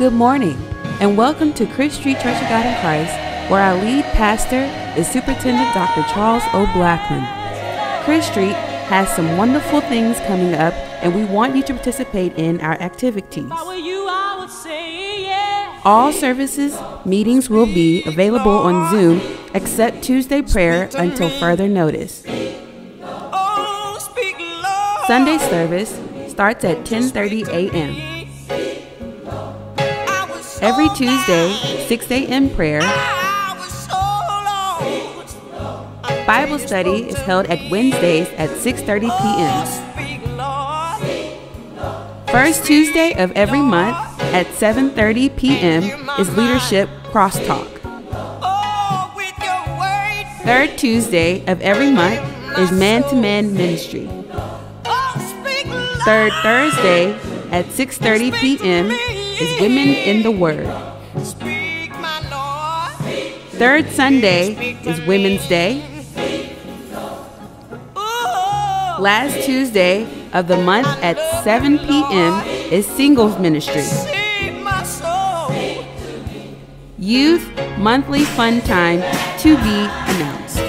Good morning, and welcome to Crisp Street Church of God in Christ, where our lead pastor is Superintendent Dr. Charles O. Blackmon. Crisp Street has some wonderful things coming up, and we want you to participate in our activities. All services meetings will be available on Zoom except Tuesday prayer until further notice. Sunday service starts at 10:30 a.m. Every Tuesday, 6 a.m. prayer. Bible study is held at Wednesdays at 6:30 p.m. First Tuesday of every month at 7:30 p.m. is Leadership Crosstalk. Third Tuesday of every month is Man to Man Ministry. Third Thursday at 6:30 p.m. is Women in the Word. Third Sunday is Women's Day. Last Tuesday of the month at 7 p.m. is Singles Ministry. Youth Monthly Fun Time to be announced.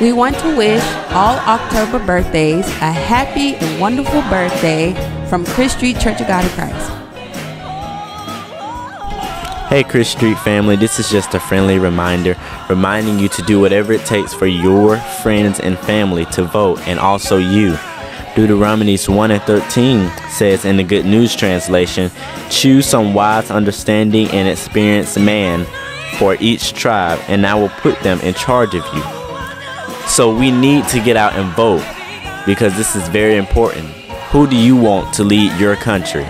We want to wish all October birthdays a happy and wonderful birthday from Crisp Street Church of God in Christ. Hey, Crisp Street family, this is just a friendly reminder reminding you to do whatever it takes for your friends and family to vote, and also you. Deuteronomy 1 and 13 says in the Good News Translation, Choose some wise, understanding, and experienced man for each tribe, and I will put them in charge of you. So we need to get out and vote because this is very important. Who do you want to lead your country?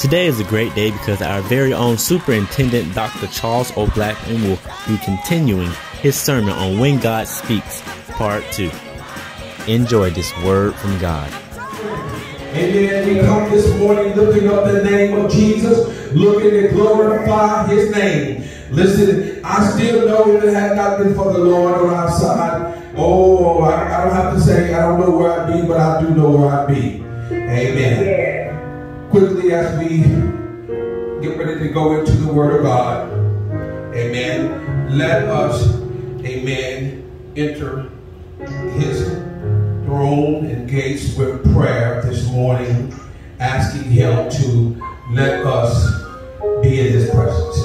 Today is a great day because our very own Superintendent Dr. Charles O. Blackmon will be continuing his sermon on When God Speaks, Part 2. Enjoy this word from God. Amen. We come this morning lifting up the name of Jesus, looking to glorify his name. Listen, I still know if it had not been for the Lord on our side, oh, I, I don't have to say I don't know where I'd be, but I do know where I'd be. Amen quickly as we get ready to go into the Word of God. Amen. Let us, amen, enter his throne and gates with prayer this morning, asking him to let us be in his presence.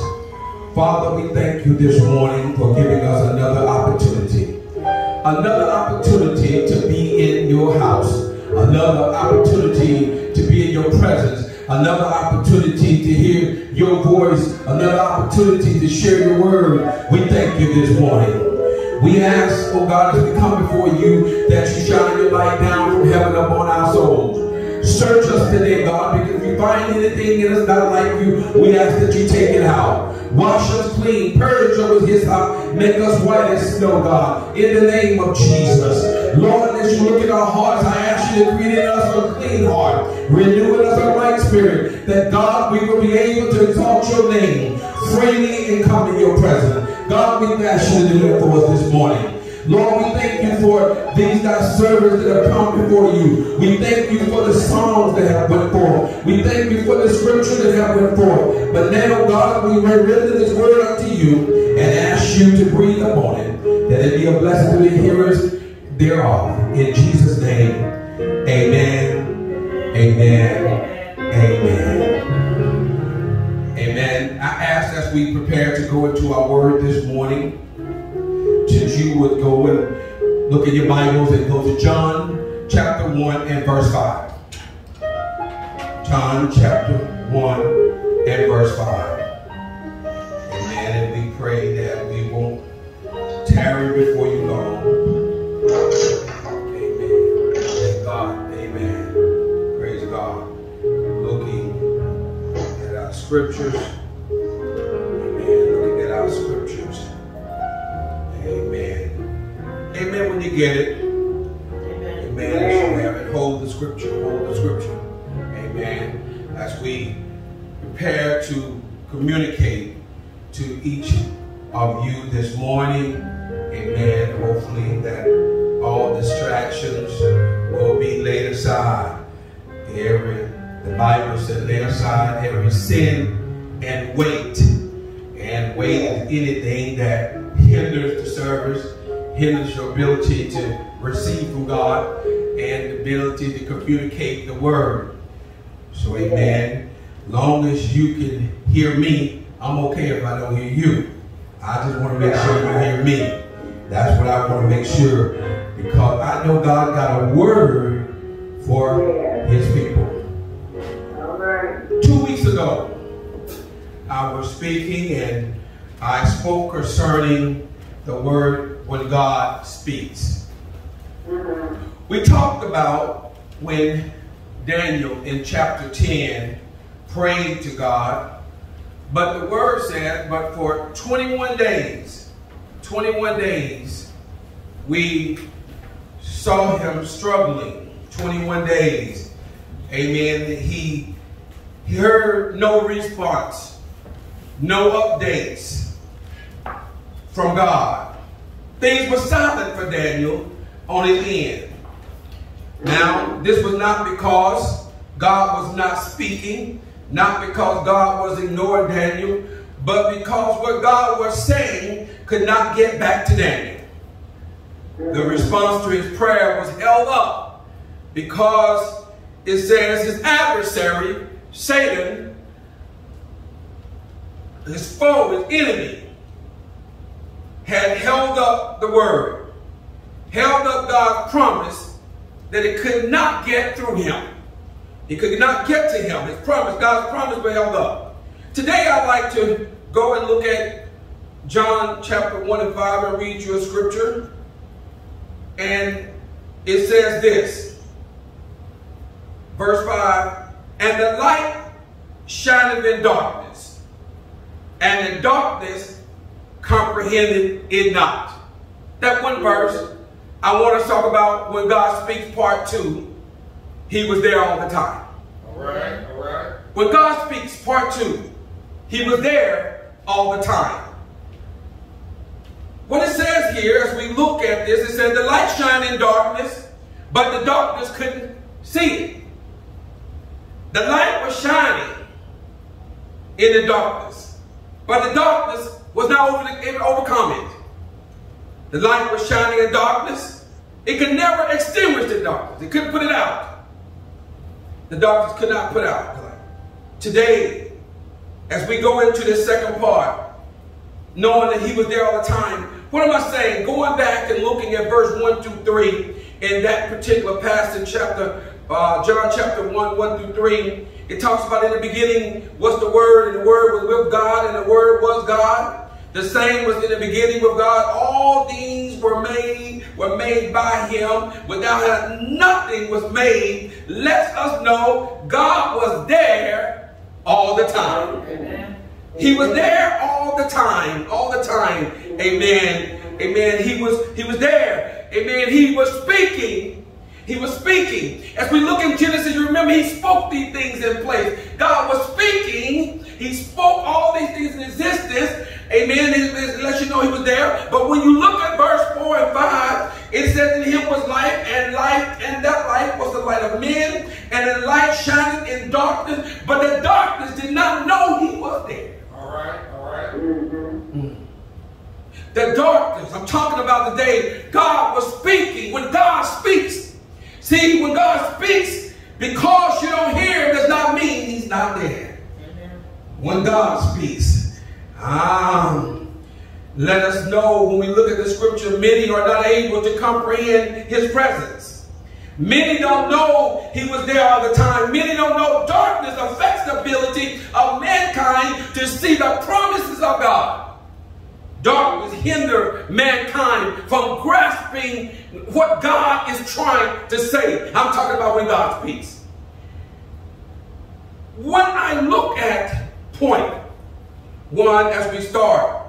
Father, we thank you this morning for giving us another opportunity. Another opportunity to be in your house. Another opportunity your presence, another opportunity to hear your voice, another opportunity to share your word. We thank you this morning. We ask, oh God, as we come before you, that you shine your light down from heaven upon our souls. Search us today, God, because if we find anything in us not like you, we ask that you take it out. Wash us clean, purge us with his heart, make us white as snow, God, in the name of Jesus. Lord, as you look at our hearts, I ask you to create in us a clean heart, renew in us a right spirit, that God, we will be able to exalt your name freely and come in your presence. God, we ask you to do that for us this morning. Lord, we thank you for these thy servants that have come before you. We thank you for the songs that have went forth. We thank you for the scripture that have went forth. But now, God, we render this word unto you and ask you to breathe upon it, that it be a blessing to the hearers thereof. In Jesus' name, amen, amen, amen. Amen. I ask as we prepare to go into our word this morning, that you would go and look at your Bibles and go to John chapter 1 and verse 5. John chapter 1 and verse 5. Amen. And we pray that we won't tarry before you long. Amen. Praise God. Amen. Praise God. Looking at our scriptures. Get it. Amen. Amen. Have it, hold the scripture. Hold the scripture. Amen. As we prepare to communicate to each of you this morning. Amen. Hopefully that all distractions will be laid aside. every, the Bible said, lay aside every sin and weight. And weight is anything that hinders the service, hinders your ability to receive from God and the ability to communicate the word. So, amen. Long as you can hear me, I'm okay if I don't hear you. I just want to make sure you hear me. That's what I want to make sure because I know God got a word for his people. Two weeks ago, I was speaking and I spoke concerning the word when God speaks. We talked about when Daniel in chapter 10 prayed to God, but the word said, but for 21 days, 21 days, we saw him struggling. 21 days. Amen. He, he heard no response, no updates from God. Things were silent for Daniel on his end. Now, this was not because God was not speaking, not because God was ignoring Daniel, but because what God was saying could not get back to Daniel. The response to his prayer was held up because it says his adversary, Satan, his foe, his enemy, had held up the word, held up God's promise that it could not get through him. It could not get to him. His promise, God's promise was held up. Today I'd like to go and look at John chapter 1 and 5 and read you a scripture. And it says this. Verse 5, And the light shineth in darkness, and the darkness comprehended it not. That one verse, I want to talk about when God speaks part two. He was there all the time. All right, all right. When God speaks part two, he was there all the time. What it says here, as we look at this, it says the light shine in darkness, but the darkness couldn't see it. The light was shining in the darkness, but the darkness was not able to overcome it. The light was shining in darkness. It could never extinguish the darkness. It couldn't put it out. The darkness could not put out the light. Today, as we go into this second part, knowing that he was there all the time, what am I saying? Going back and looking at verse 1 through 3 in that particular passage, chapter uh, John chapter 1, 1 through 3, it talks about in the beginning was the Word, and the Word was with God, and the Word was God. The same was in the beginning with God. All things were made, were made by him. Without him, nothing was made. Let us know God was there all the time. Amen. He was there all the time, all the time. Amen. Amen. He was he was there. Amen. He was speaking he was speaking. As we look in Genesis, you remember he spoke these things in place. God was speaking. He spoke all these things in existence. Amen. It, lets you know he was there. But when you look at verse 4 and 5, it says in him was life, and life, and that light was the light of men, and the light shining in darkness. But the darkness did not know he was there. All right, all right. Mm. The darkness, I'm talking about the day God was speaking. When God speaks, See, when God speaks, because you don't hear him does not mean he's not there. When God speaks, um, let us know when we look at the scripture, many are not able to comprehend his presence. Many don't know he was there all the time. Many don't know darkness affects the ability of mankind to see the promises of God. Darkness hinder mankind from grasping what God is trying to say. I'm talking about when God speaks. When I look at point one as we start,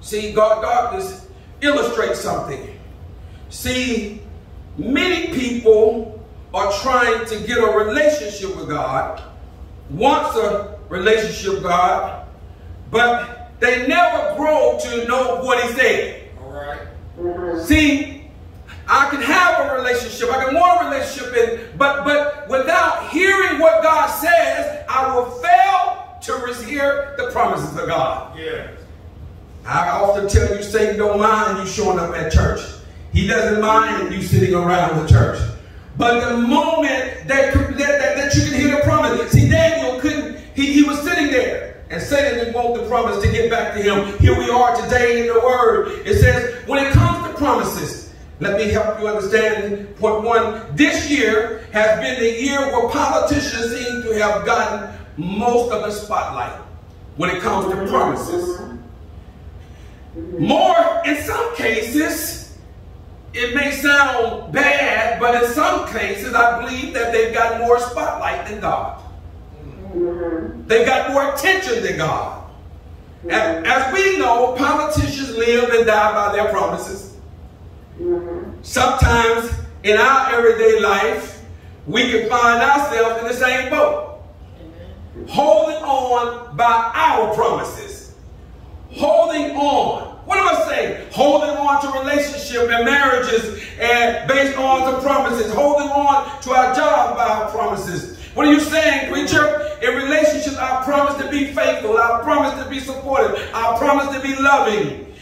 see, God, darkness illustrates something. See, many people are trying to get a relationship with God, wants a relationship with God, but they never grow to know what he said. All right. See, I can have a relationship. I can want a relationship, in, but but without hearing what God says, I will fail to hear the promises of God. Yes. I often tell you, Satan don't mind you showing up at church. He doesn't mind you sitting around the church. But the moment that, that, that, that you can hear the promise, see, Daniel couldn't, he, he was sitting there. And Satan didn't want the promise to get back to him. Here we are today in the Word. It says, when it comes to promises, let me help you understand point one. This year has been the year where politicians seem to have gotten most of the spotlight when it comes to promises. More, in some cases, it may sound bad, but in some cases, I believe that they've got more spotlight than God. They've got more attention than God. And as we know, politicians live and die by their promises. Sometimes in our everyday life, we can find ourselves in the same boat. Holding on by our promises. Holding on. What am I saying? Holding on to relationship and marriages and based on the promises. Holding on to our job by our promises. What are you saying, preacher? In relationships, I promise to be faithful. I promise to be supportive. I promise to be loving.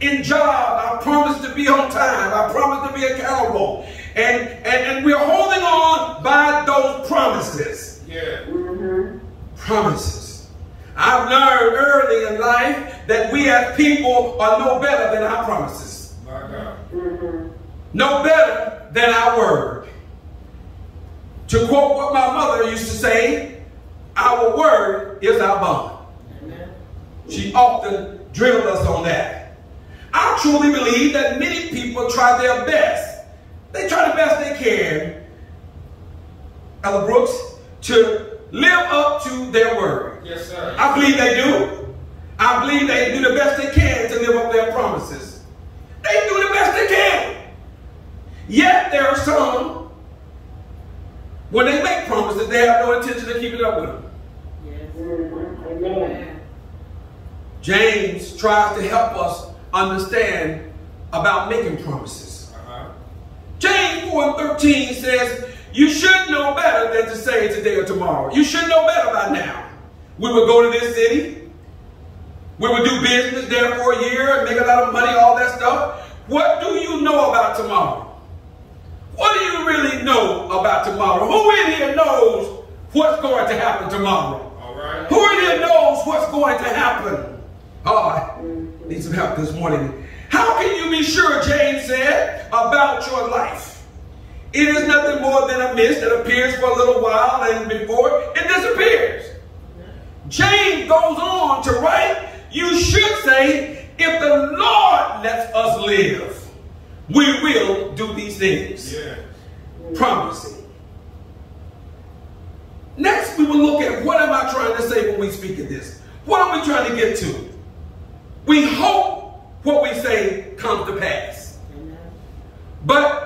In job, I promise to be on time. I promise to be accountable. And, and, and we're holding on by those promises. Yeah. Mm-hmm. Promises. I've learned early in life that we as people are no better than our promises. Mm-hmm. No better than our word. To quote what my mother used to say, our word is our bond. She often drilled us on that. I truly believe that many people try their best. They try the best they can, Ella Brooks, to live up to their word. Yes, sir. I believe they do. I believe they do the best they can to live up their promises. They do the best they can. Yet there are some, when they make promises, they have no intention of keeping up with them. Yes. James tries to help us understand about making promises. Uh-huh. James 4 and 13 says, You should know better than to say it today or tomorrow. You should know better by now. We would go to this city. We would do business there for a year and make a lot of money, all that stuff. What do you know about tomorrow? What do you really know about tomorrow? Who in here knows what's going to happen tomorrow? All right. Who in here knows what's going to happen? Oh, I need some help this morning. How can you be sure, James said, about your life? It is nothing more than a mist that appears for a little while and before it disappears. James goes on to write, you should say, if the Lord lets us live, we will do these things. Yeah. Promising. Next, we will look at what am I trying to say when we speak of this? What are we trying to get to? We hope what we say comes to pass. But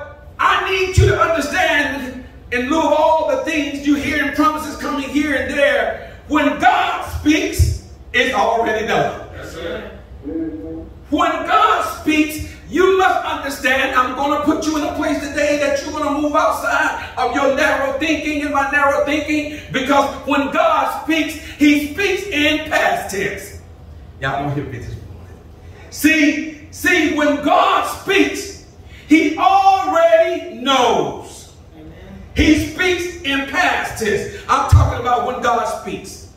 I need you to understand, in lieu of all the things you hear and promises coming here and there, when God speaks, it's already done. That's it. When God speaks, you must understand I'm going to put you in a place today that you're going to move outside of your narrow thinking and my narrow thinking because when God speaks, he speaks in past tense. Y'all don't hear me this morning. See, see, when God speaks, he already knows. He speaks in past tense. I'm talking about when God speaks.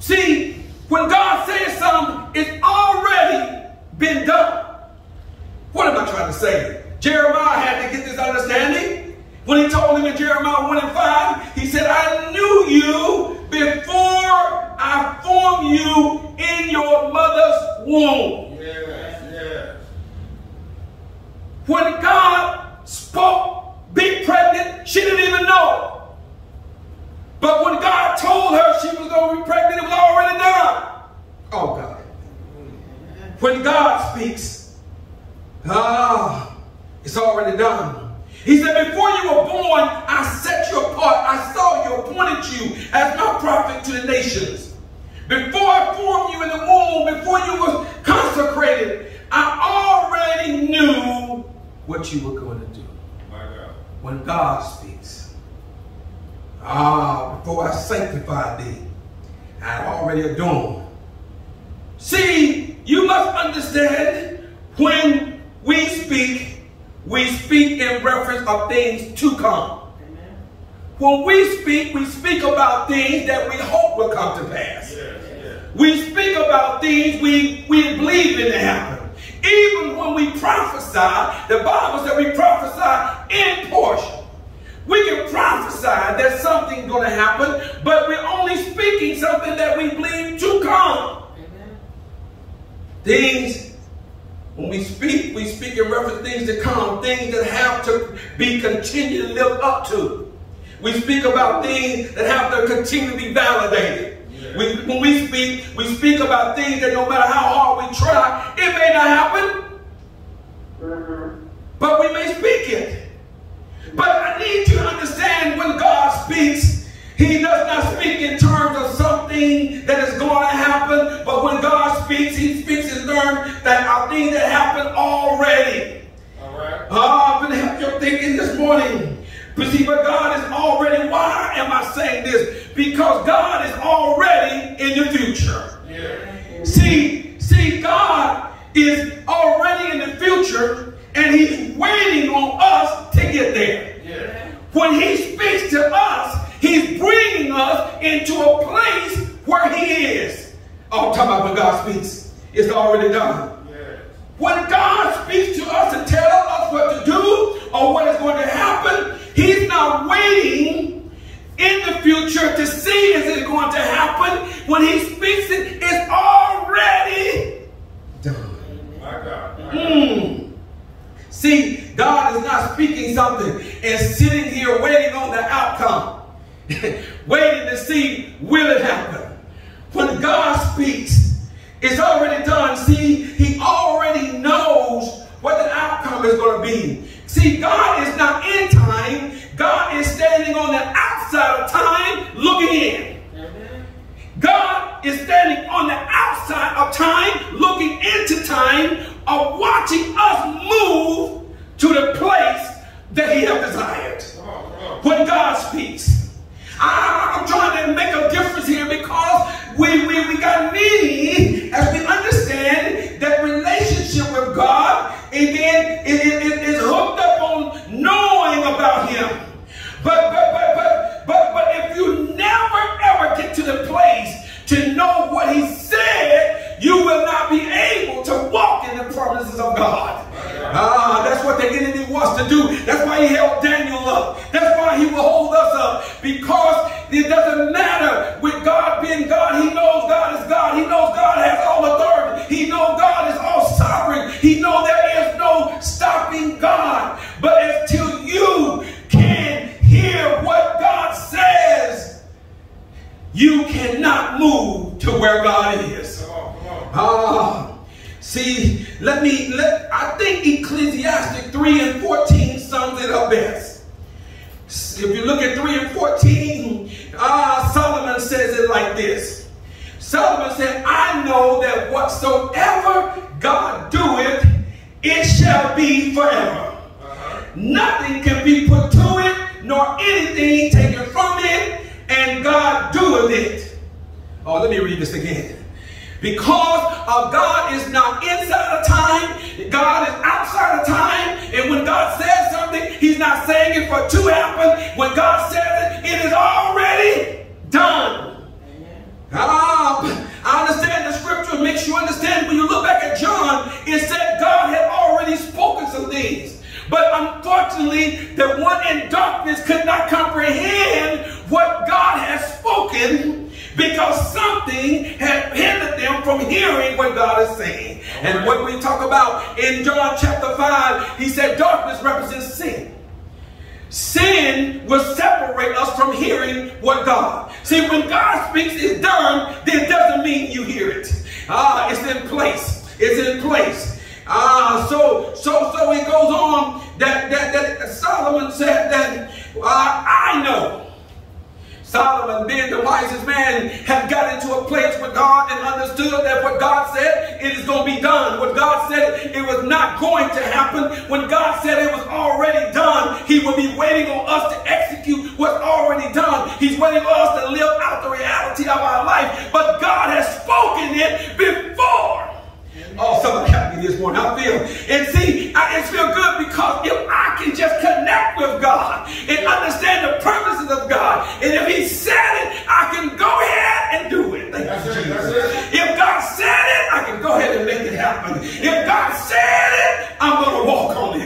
See, when God says something, it's already been done. What am I trying to say? Jeremiah had to get this understanding. When he told him in Jeremiah 1 and 5, he said, I knew you before I formed you in your mother's womb. Yes, yes. When God spoke, be pregnant, she didn't even know. But when God told her she was going to be pregnant, it was already done. Oh, God. When God speaks, ah, it's already done. He said, Before you were born, I set you apart. I saw you, appointed you as my prophet to the nations. Before I formed you in the womb, before you were consecrated, I already knew what you were going to do My God. when God speaks. Ah, before I sanctified thee, I had already adorned. See, you must understand when we speak, we speak in reference of things to come. When we speak, we speak about things that we hope will come to pass. Yes, yes. We speak about things we, we believe in to happen. Even when we prophesy, the Bible says we prophesy in portion. We can prophesy that something's going to happen, but we're only speaking something that we believe to come. Things, when we speak, we speak in reference to things to come, things that have to be continued to live up to. We speak about things that have to continue to be validated. We, when we speak, we speak about things that no matter how hard we try, it may not happen, but we may speak it. But I need you to understand when God speaks, He does not speak in terms of something that is going to happen, but when God speaks, He speaks in terms that are things that happen already. All right. Ah, I'm going to help your thinking this morning. But see, but God is already, why am I saying this? Because God is already in the future. Yeah. See, see, God is already in the future and he's waiting on us to get there. Yeah. When he speaks to us, he's bringing us into a place where he is. Oh, I'm talking about when God speaks. It's already done. When God speaks to us and tells us what to do or what is going to happen, He's not waiting in the future to see is it going to happen. When He speaks it, it's already done. Hmm. See, God is not speaking something and sitting here waiting on the outcome, waiting to see will it happen. When God speaks, it's already done. See, He already knows what the outcome is going to be. See, God is not in time. Solomon said, I know that whatsoever God doeth, it shall be forever. Nothing can be put to it, nor anything taken from it, and God doeth it. Oh, let me read this again. Because God is not inside of time, God is outside of time, and when God says something, He's not saying it for to happen. When God says it, it is already done. Ah, I understand the scripture makes you understand when you look back at John, it said God had already spoken some things. But unfortunately, the one in darkness could not comprehend what God has spoken because something had hindered them from hearing what God is saying. And what we talk about in John chapter 5, he said darkness represents sin. Sin will separate us from hearing what God. See, when God speaks, it's done, then it doesn't mean you hear it. Ah, it's in place. It's in place. Ah, so so so it goes on that that, that Solomon said that uh, I know. Solomon, being the wisest man, had got into a place with God and understood that what God said it is going to be done. When God said it was not going to happen, when God said it was already done, He will be waiting on us to execute what's already done. He's waiting for us to live out the reality of our life. But God has spoken it before. Oh, somebody help me this morning. I feel. And see, I, it feel good because if I can just connect with God and understand the purposes of God, and if He said it, I can go ahead and do it. Thank That's you, Jesus. it. If God said it, I can go ahead and make it happen. If God said it, I'm going to walk on it.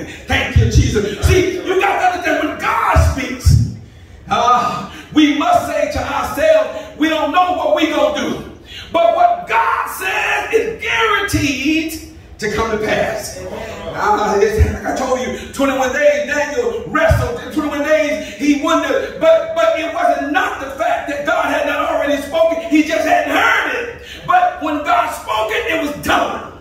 Uh, we must say to ourselves, we don't know what we're going to do. But what God says is guaranteed to come to pass. Uh, like I told you, 21 days Daniel wrestled. In 21 days he wondered, but but it wasn't not the fact that God had not already spoken. He just hadn't heard it. But when God spoke it, it was done.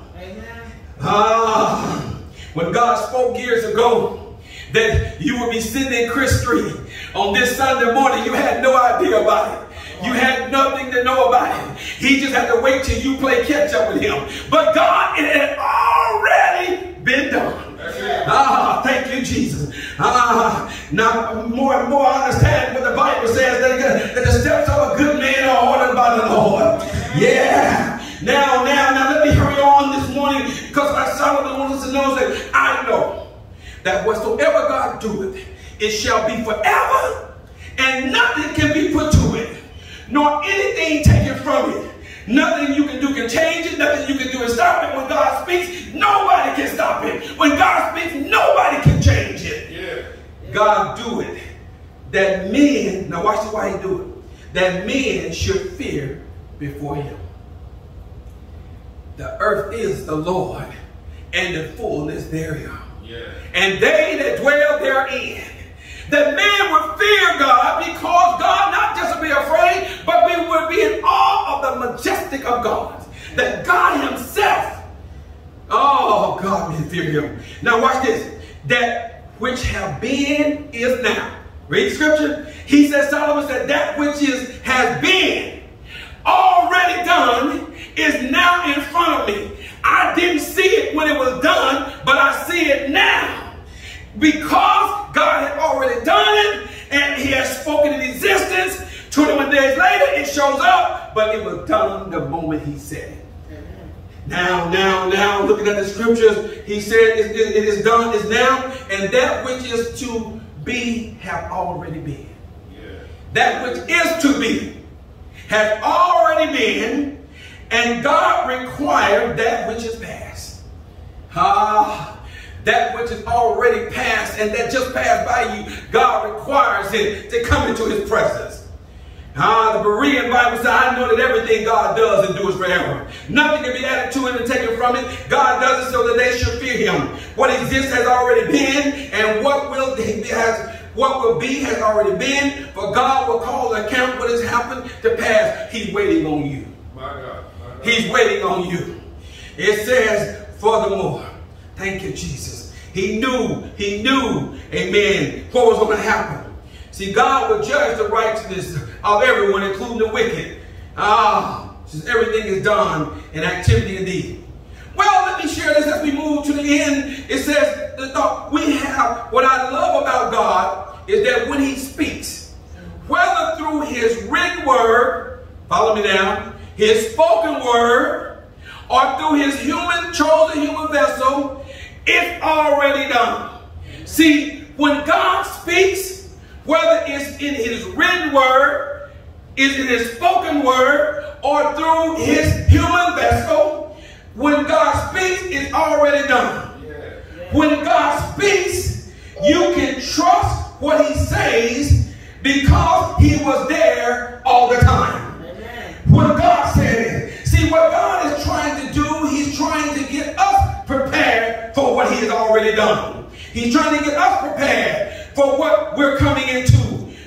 Ah, when God spoke years ago that you would be sitting in Crisp Street on this Sunday morning, you had no idea about it. You had nothing to know about it. He just had to wait till you play catch up with him. But God, it had already been done. Ah, thank you, Jesus. Ah, now more and more I understand what the Bible says that, that the steps of a good man are ordered by the Lord. Yeah. Now, now, that whatsoever God doeth, it shall be forever, and nothing can be put to it, nor anything taken from it. Nothing you can do can change it. Nothing you can do is stop it. When God speaks, nobody can stop it. When God speaks, nobody can change it. Yeah. God do it. That men, now watch this why he do it. That men should fear before him. The earth is the Lord and the fullness thereof. And they that dwell therein. That man would fear God because God not just be afraid, but we would be in awe of the majestic of God. That God himself, oh God, we fear him. Now watch this. That which have been is now. Read the scripture. He says, Solomon said, that which is has been already done is now in front of me. I didn't see it when it was done, but I see it now. Because God had already done it and he has spoken in existence, 21 days later it shows up, but it was done the moment he said it. Now, now, now, looking at the scriptures, he said it, it- it is done, is now, and that which is to be have already been. Yeah. That which is to be has already been, and God required that which is past. Ah, that which is already past and that just passed by you, God requires it to come into his presence. Ah, the Berean Bible says, I know that everything God does endures forever. Nothing can be added to it and taken from it. God does it so that they should fear him. What exists has already been, and what will has what will be has already been. For God will call account what has happened to pass. He's waiting on you. My God. He's waiting on you. It says, furthermore, thank you, Jesus. He knew, he knew, amen, what was going to happen. See, God will judge the righteousness of everyone, including the wicked. Ah, since everything is done in activity deed. Well, let me share this as we move to the end. It says, the thought we have, what I love about God is that when he speaks, whether through his written word, follow me down, his spoken word, or through his human, chosen human vessel, it's already done. See, when God speaks, whether it's in his written word, is in his spoken word, or through his human vessel, when God speaks, it's already done. When God speaks, you can trust what he says because he was there all the time. When God said. See, what God is trying to do, he's trying to get us prepared for what he has already done. He's trying to get us prepared for what we're coming into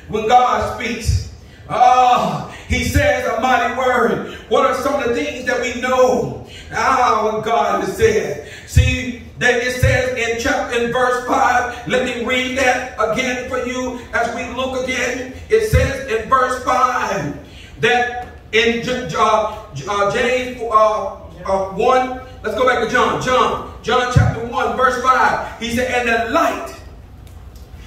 when God speaks. Ah, he says a mighty word. What are some of the things that we know? Ah, what God has said. See, that it says in chapter in verse 5. Let me read that again for you as we look again. It says in verse 5 that in uh, uh, James uh, uh, 1. Let's go back to John. John, John chapter 1, verse 5. He said, And the light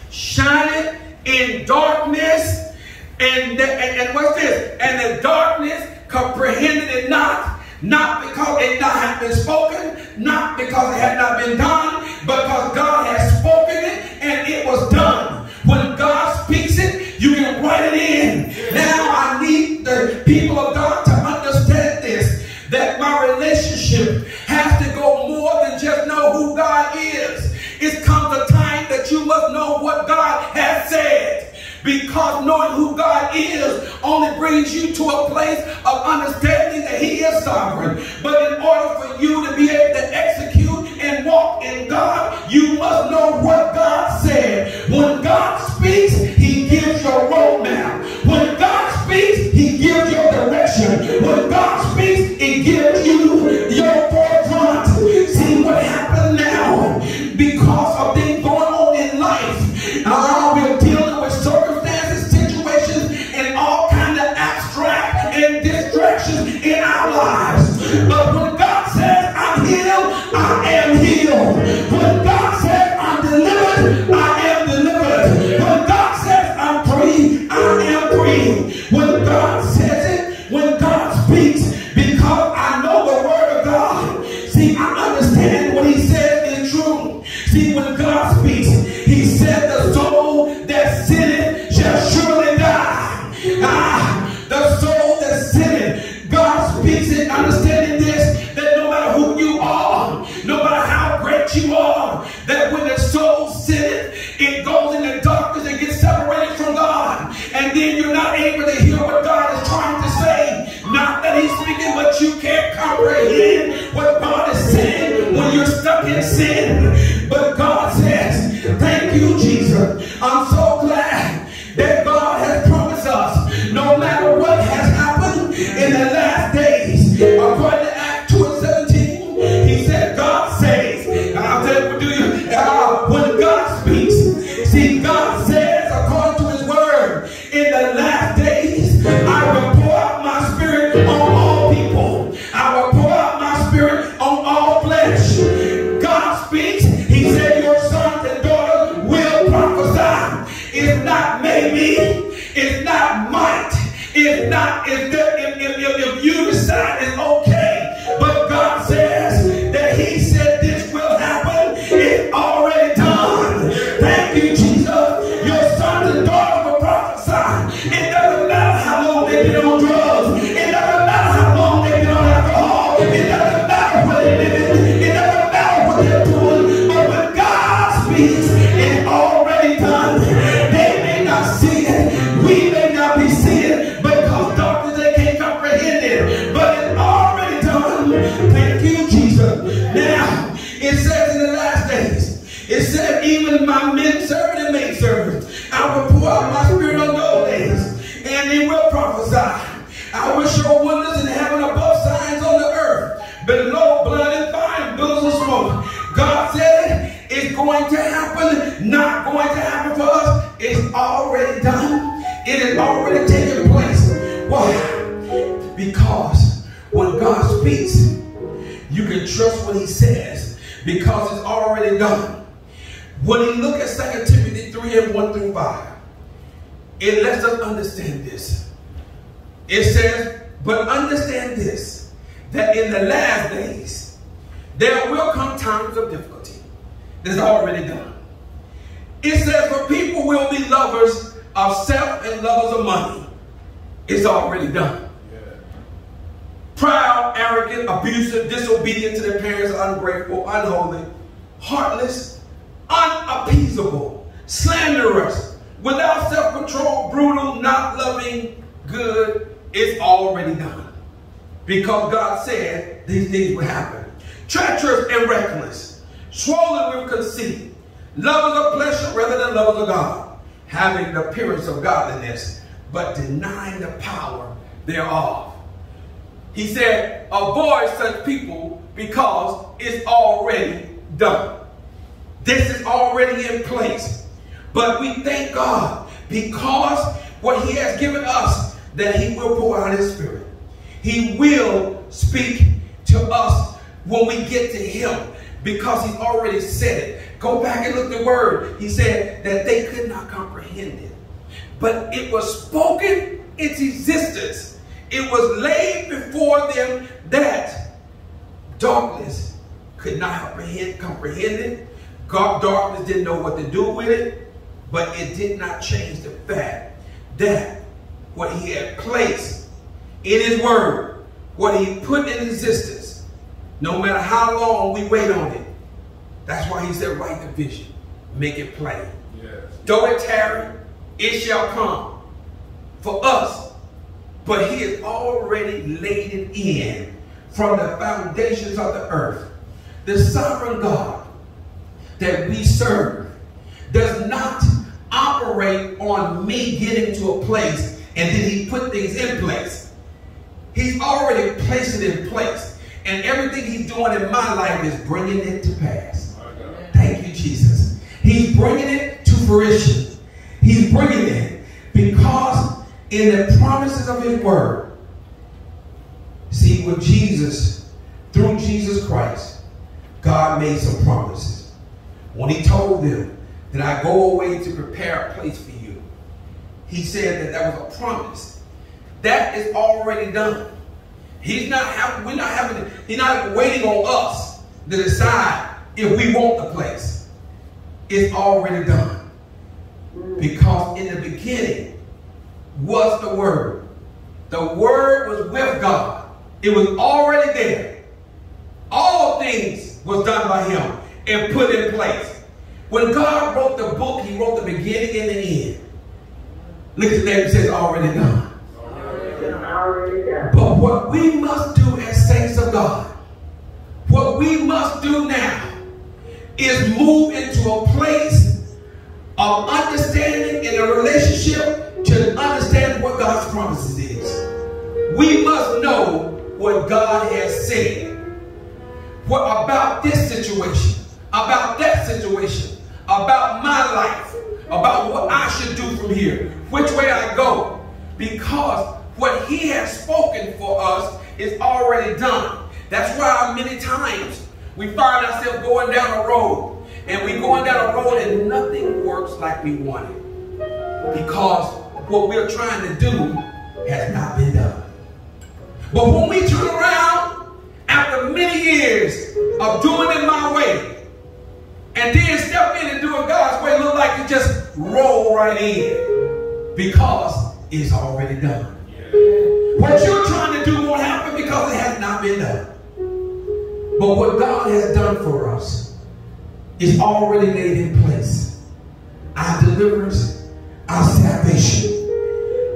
shineth in darkness. And, the, and, and what's this? And the darkness comprehended it not. Not because it not had been spoken, not because it had not been done, but because God has spoken people of God to understand this that my relationship has to go more than just know who God is. It's come the time that you must know what God has said. Because knowing who God is only brings you to a place of understanding that He is sovereign. But in order for you to be able Jesus. Because it's already done. When you look at 2 Timothy 3 and 1 through 5, it lets us understand this. It says, but understand this, that in the last days, there will come times of difficulty. That's already done. It says, for people will be lovers of self and lovers of money. It's already done. Proud, arrogant, abusive, disobedient to their parents, ungrateful, unholy, heartless, unappeasable, slanderous, without self-control, brutal, not loving, good. is already done. Because God said these things would happen. Treacherous and reckless, swollen with conceit, lovers of pleasure rather than lovers of God, having the appearance of godliness, but denying the power thereof. He said, avoid such people because it's already done. This is already in place. But we thank God because what he has given us, that he will pour out his spirit. He will speak to us when we get to him because he's already said it. Go back and look at the word. He said that they could not comprehend it. But it was spoken into existence. It was laid before them that darkness could not comprehend, comprehend it. God, darkness didn't know what to do with it, but it did not change the fact that what he had placed in his word, what he put in existence, no matter how long we wait on it, that's why he said, write the vision, make it plain. Yes. Though it tarry, it shall come for us. But he has already laid it in from the foundations of the earth. The sovereign God that we serve does not operate on me getting to a place and then he put things in place. He's already placed it in place. And everything he's doing in my life is bringing it to pass. Thank you, Jesus. He's bringing it to fruition. He's bringing it because in the promises of his word, see, with Jesus, through Jesus Christ, God made some promises. When he told them that I go away to prepare a place for you, he said that that was a promise. That is already done. He's not having, we're not having, he's not waiting on us to decide if we want the place. It's already done. Because in the beginning was the Word. The Word was with God. It was already there. All things was done by Him and put in place. When God wrote the book, He wrote the beginning and the end. Look at the name, it says already done. But what we must do as saints of God, what we must do now is move into a place of understanding in a relationship promises is. We must know what God has said. What about this situation? About that situation? About my life? About what I should do from here? Which way I go? Because what he has spoken for us is already done. That's why many times we find ourselves going down a road and we going down a road and nothing works like we want it. Because what we're trying to do has not been done. But when we turn around after many years of doing it my way, and then step in and do it God's way, look like you just roll right in because it's already done. What you're trying to do won't happen because it has not been done. But what God has done for us is already laid in place. Our deliverance, our salvation.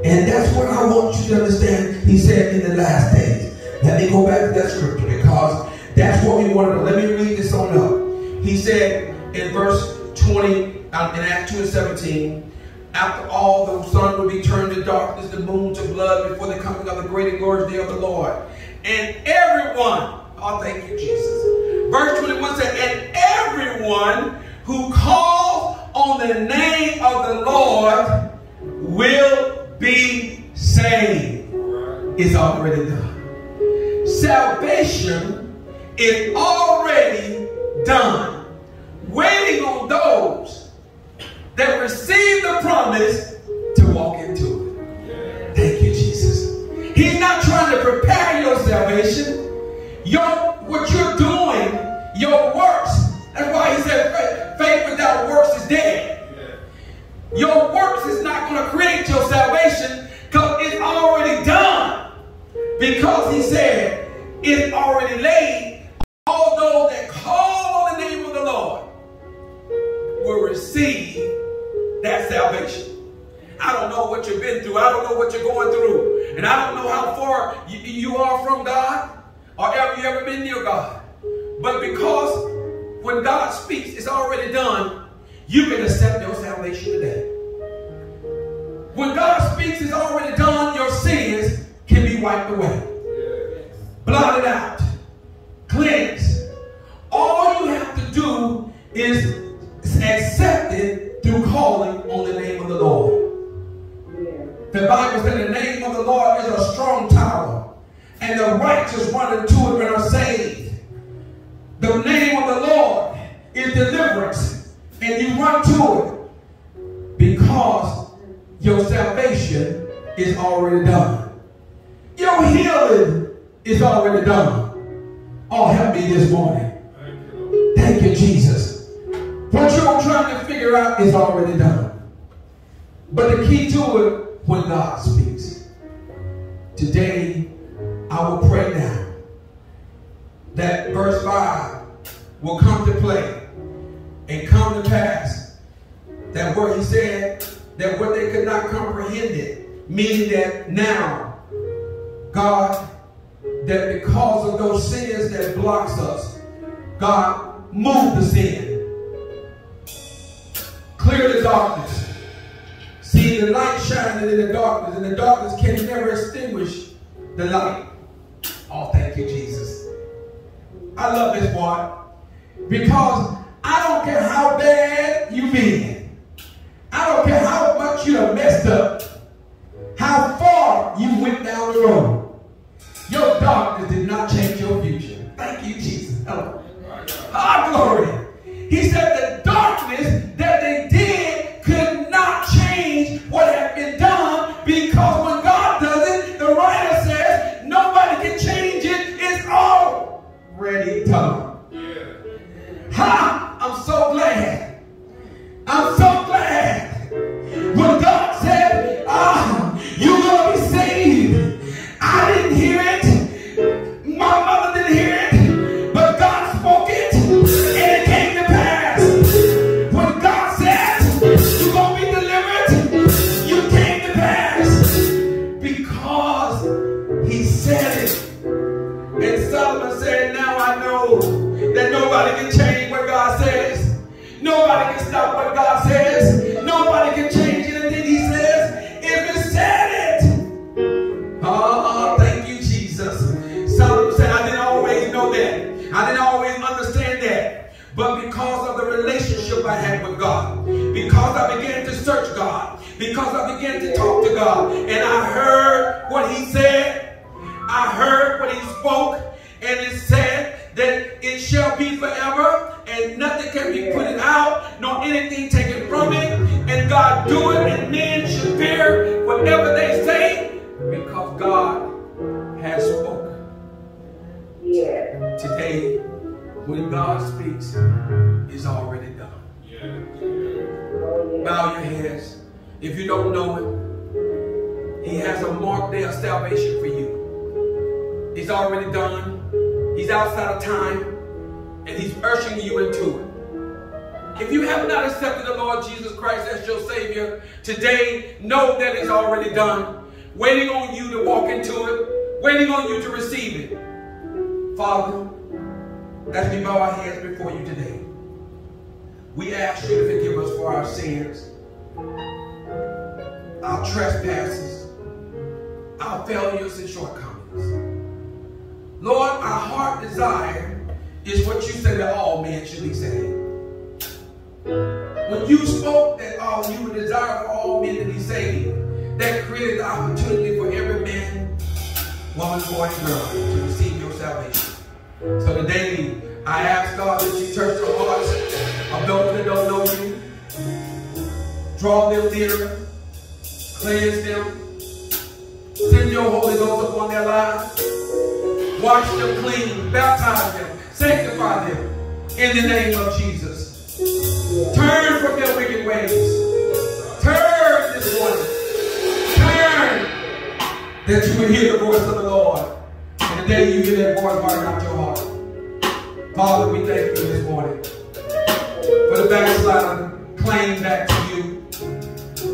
And that's what I want you to understand. He said in the last days. Let me go back to that scripture because that's what we want to Let me read this on up. He said in verse 20, uh, in Acts 2 and 17, after all, the sun will be turned to darkness, the moon to blood before the coming of the great and glorious day of the Lord. And everyone, oh, thank you, Jesus. Verse 21 said, and everyone who calls on the name of the Lord will be saved. is already done. Salvation is already done. Waiting on those that receive the promise to walk into it. Thank you, Jesus. He's not trying to prepare your salvation. Your what you're doing, your works. That's why he said faith, faith without works is dead. Your works is not going to create your salvation because it's already done. Because he said it's already laid. All those that call on the name of the Lord will receive that salvation. I don't know what you've been through. I don't know what you're going through. And I don't know how far you, you are from God or have you ever been near God. But because when God speaks, it's already done, you can accept your salvation today. When God speaks, it's already done, your sins can be wiped away. Blotted out. Cleansed. All you have to do is accept it through calling on already done. Your healing is already done. Oh, help me this morning. Thank you, Jesus. What you're trying to figure out is already done. But the key to it, when God speaks. Today, I will pray now that verse 5 will come to play and come to pass. That where he said that what they could not comprehend it, meaning that now, God, that because of those sins that blocks us, God, move the sin. Clear the darkness. See the light shining in the darkness, and the darkness can never extinguish the light. Oh, thank you, Jesus. I love this part because I don't care how bad you've been. I don't care how much you have messed up, went and it said that it shall be forever, and nothing can be put out, nor anything taken from it. And God do it, and men should fear whatever they say, because God has spoken. Yeah. Today, when God speaks, it's already done. Yeah. Bow your heads. If you don't know it, He has a marked day of salvation for you. He's already done. He's outside of time, and He's ushering you into it. If you have not accepted the Lord Jesus Christ as your Savior, today know that it's already done. Waiting on you to walk into it, waiting on you to receive it. Father, as we bow our heads before you today, we ask you to forgive us for our sins, our trespasses, our failures and shortcomings. Lord, our heart desire is what you said that all men should be saved. When you spoke that all you would desire for all men to be saved, that created the opportunity for every man, woman, boy, and girl to receive your salvation. So today, I ask God that you touch the hearts of those that don't know you. Draw them nearer. Cleanse them. Send your Holy Ghost upon their lives. Wash them clean. Baptize them. Sanctify them. In the name of Jesus. Turn from their wicked ways. Turn this morning. Turn that you will hear the voice of the Lord. And the day you hear that voice, harden not your heart. Father, we thank you this morning for the backslider claim back to you.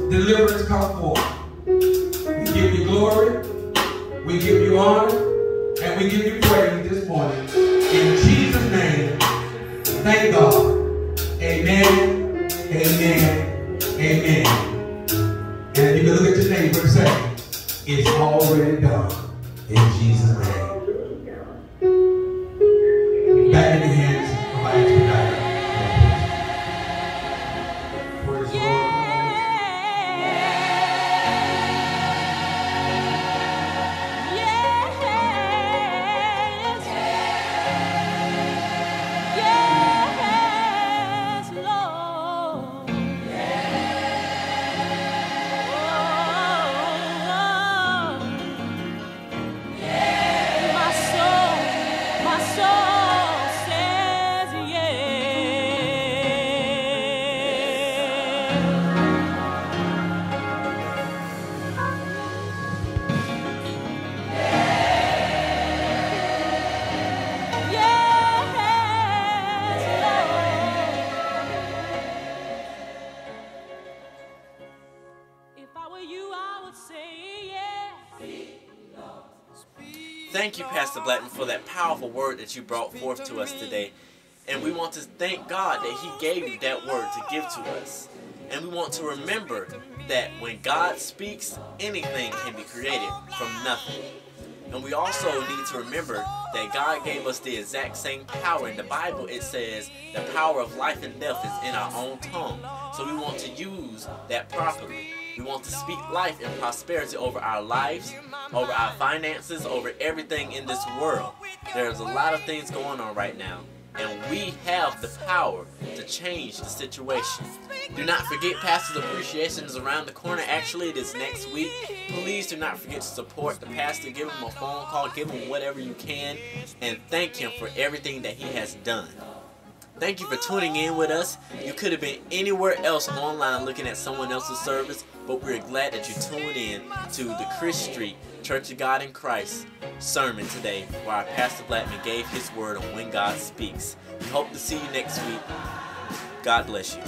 Deliverance come forth. We give you glory, we give you honor, we give you praise this morning. In Jesus' name, thank God. Thank you, Pastor Blackmon, for that powerful word that you brought forth to us today. And we want to thank God that He gave you that word to give to us. And we want to remember that when God speaks, anything can be created from nothing. And we also need to remember that God gave us the exact same power. In the Bible, it says the power of life and death is in our own tongue. So we want to use that properly. We want to speak life and prosperity over our lives, over our finances, over everything in this world. There's a lot of things going on right now. And we have the power to change the situation. Do not forget Pastor's Appreciation is around the corner. Actually, it is next week. Please do not forget to support the pastor. Give him a phone call. Give him whatever you can. And thank him for everything that he has done. Thank you for tuning in with us. You could have been anywhere else online looking at someone else's service, but we're glad that you tuned in to the Crisp Street Church of God in Christ sermon today, where our Pastor Blackmon gave his word on when God speaks. We hope to see you next week. God bless you.